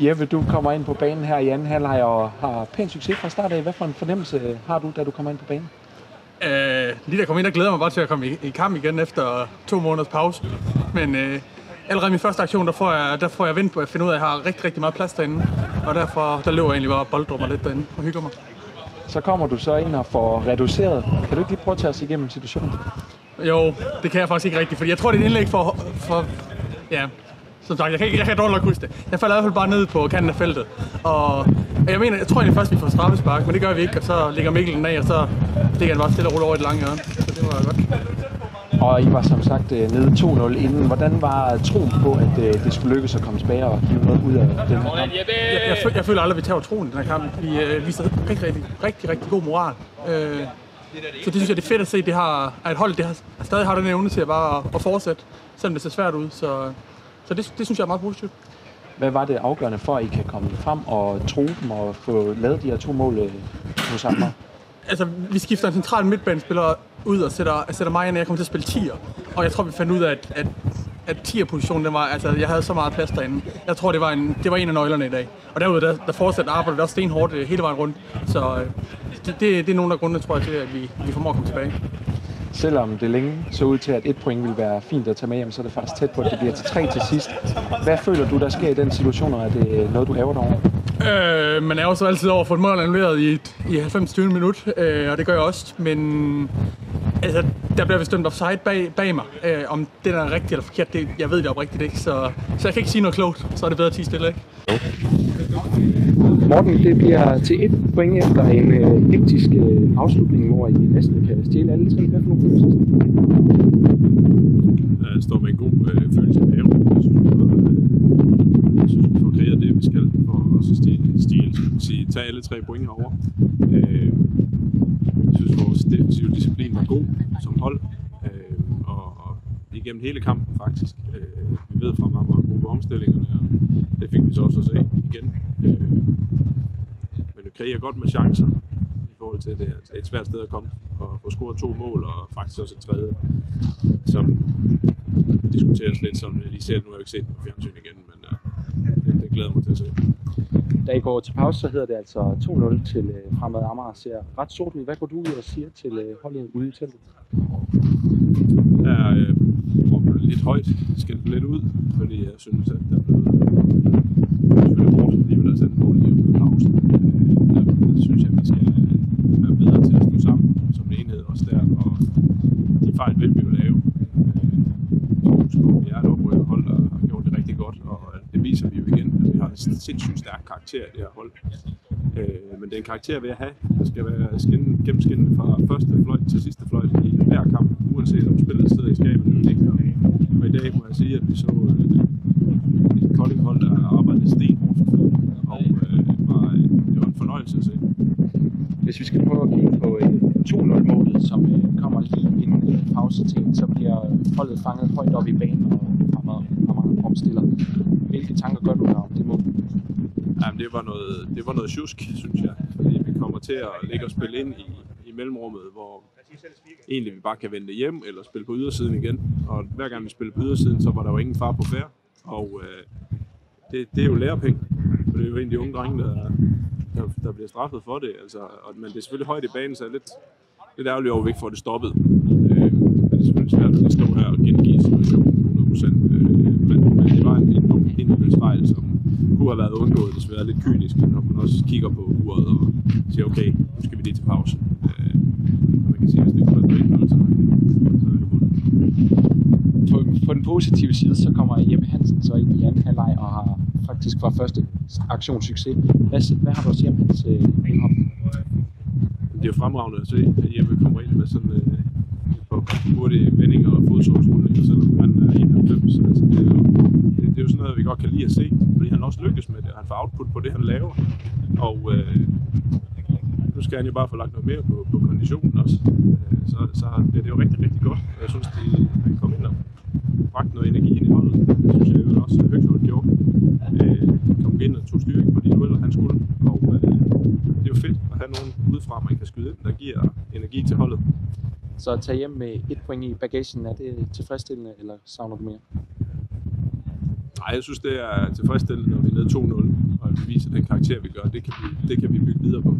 Jeppe, du kommer ind på banen her i anden halvleg og har pæn succes fra start af. Hvad for en fornemmelse har du, da du kommer ind på banen? Øh, lige da jeg kom ind, der glæder mig bare til at komme i, i kamp igen efter to måneders pause. Men øh, allerede min første aktion, der får jeg, der får jeg vind på at finde ud af, at jeg har rigtig, rigtig meget plads derinde. Og derfor der løber jeg egentlig bare og boldrummer lidt derinde og hygger mig. Så kommer du så ind og får reduceret. Kan du ikke lige prøve at tage os igennem situationen? Jo, det kan jeg faktisk ikke rigtigt, fordi jeg tror, det er et indlæg for, for ja, som sagt, jeg kan, ikke, jeg kan dårligt nok huske det. Jeg falder i hvert fald bare ned på kanten af feltet. Og jeg mener, jeg tror egentlig først, vi får straffespark, men det gør vi ikke, og så ligger Mikkel den af, og så ligger han bare stille og roligt over i det lange hjørne. Så det var godt. Og I var som sagt øh, nede 2-0 inden. Hvordan var troen på, at øh, det skulle lykkes at komme tilbage og give noget ud af den her kamp? Jeg, jeg, føl- jeg føler aldrig, at vi tager troen i den her kamp. Vi øh, viser rigtig, rigtig, rigtig, rigtig god moral. Øh, så det synes jeg, det er fedt at se, det har, at et hold det har, stadig har den evne til at bare at, at fortsætte, selvom det ser svært ud. Så, så det, det synes jeg er meget positivt. Hvad var det afgørende for, at I kan komme frem og tro dem og få lavet de her to mål øh, hos Amager? Altså, vi skifter en central midtbanespiller ud og sætter, sætter mig ind, jeg kommer til at spille 10'er. Og jeg tror, vi fandt ud af, at, at, at 10'er-positionen, den var, altså, jeg havde så meget plads derinde. Jeg tror, det var en, det var en af nøglerne i dag. Og derudover, der, der fortsætter arbejdet også stenhårdt øh, hele vejen rundt. Så øh, det, det, det er nogle af grundene, tror jeg, til, at vi, vi formår at komme tilbage. Selvom det længe så ud til, at et point ville være fint at tage med hjem, så er det faktisk tæt på, at det bliver til tre til sidst. Hvad føler du, der sker i den situation, og er det noget, du ærger dig over? Øh, man er jo så altid over at få et mål annulleret i, i 90. minut, øh, og det gør jeg også. Men altså, der bliver bestemt offside bag, bag mig. Øh, om det er rigtigt eller forkert, det, jeg ved det oprigtigt ikke. Så, så jeg kan ikke sige noget klogt. Så er det bedre at tige stille, ikke? Morten, det bliver til et point efter en øh, hektisk øh, afslutning, hvor I næsten kan stjæle alle tre. Hvad for nogle følelser? Jeg står med en god øh, følelse i maven. Jeg synes, vi får, øh, jeg synes, vi får kreeret det, vi skal for at stjæle. stige, sige, tage alle tre point herover. Øh, jeg synes, vores defensive disciplin var god som hold, øh, og, og igennem hele kampen faktisk. Øh, vi ved fra meget, omstillingerne, og det fik vi så også at se igen. Øh, men vi kriger godt med chancer i forhold til, at det er et svært sted at komme og få scoret to mål, og faktisk også et tredje, som diskuteres lidt, som jeg lige ser. Nu har jeg ikke set på fjernsyn igen, men øh, det, det glæder mig til at se. Da I går til pause, så hedder det altså 2-0 til øh, Fremad Amager. Ser ret sort ud. Hvad går du ud og siger til øh, holdet ude i teltet? Jeg er øh, lidt højt, skal det lidt ud, fordi jeg synes, at der er blevet selvfølgelig hårdt, fordi vi der mål i ude pausen. Øh, der, synes jeg, at vi skal være bedre til at stå sammen som enhed og stærk, og de fejl vil vi jo lave. Øh, husk nu, vi er et oprykkerhold, der har gjort det rigtig godt, og det viser vi jo igen, at vi har en sindssygt stærk karakter i det her hold. Øh, men det er en karakter ved at have. Der skal være skin, gennemskinnende fra første fløjt til sidste fløjt i hver kamp, uanset om spillet sidder i skabet eller ikke. Og i dag må jeg sige, at vi så et, et Kolding-hold, der arbejdede stenhårdt, og øh, det, var, øh, det var en fornøjelse at se. Hvis vi skal prøve at kigge på øh, 2-0-målet, som øh, kommer lige inden øh, pausetiden, så bliver øh, holdet fanget højt op i banen og meget, meget, meget omstiller. Hvilke tanker gør du dig om det mål? Jamen, det var noget, det var noget tjusk, synes jeg. Fordi vi kommer til at ligge og spille ind i, i mellemrummet, hvor egentlig vi bare kan vende hjem eller spille på ydersiden igen. Og hver gang vi spillede på ydersiden, så var der jo ingen far på færre. Og øh, det, det er jo lærepenge. For det er jo egentlig de unge drenge, der, der, der bliver straffet for det. Altså, og, men det er selvfølgelig højt i banen, så er lidt, lidt ærgerligt over, at vi ikke får det stoppet. Øh, men det er selvfølgelig svært at stå her og gengive situationen 100%. Øh, men, men det var en, en individuel fejl, som kunne have været undgået desværre lidt kynisk, når man også kigger på uret og siger, okay, nu skal vi lige til pause. Øh, man kan sige, at hvis det kunne have været 1 så, så. På, på den positive side, så kommer Jeppe Hansen så ind i anden halvleg og har faktisk fra første aktion succes. Hvad, hvad har du at sige om hans øh, indhop? Det er jo fremragende at se, at Jeppe kommer ind med sådan øh, hurtige vendinger og fodsårsrullinger, selvom han er 91. Altså, det, er jo, det, det, er jo sådan noget, vi godt kan lide at se, fordi han også lykkes med det. og Han får output på det, han laver. Og øh, nu skal han jo bare få lagt noget mere på, på konditionen også. Øh, så, så bliver det jo rigtig, rigtig godt. Og Jeg synes, de, han kom ind og bragte noget energi ind i holdet. Det synes jeg jo også, at Høgtold gjorde. Øh, kom ind og tog styring på de dueller, han skulle. Og øh, det er jo fedt at have nogen udefra, man kan skyde ind, der giver energi til holdet. Så at tage hjem med et point i bagagen, er det tilfredsstillende, eller savner du mere? Nej, jeg synes, det er tilfredsstillende, når vi er nede 2-0. og at vi viser den karakter, vi gør, det kan vi, det kan vi bygge videre på.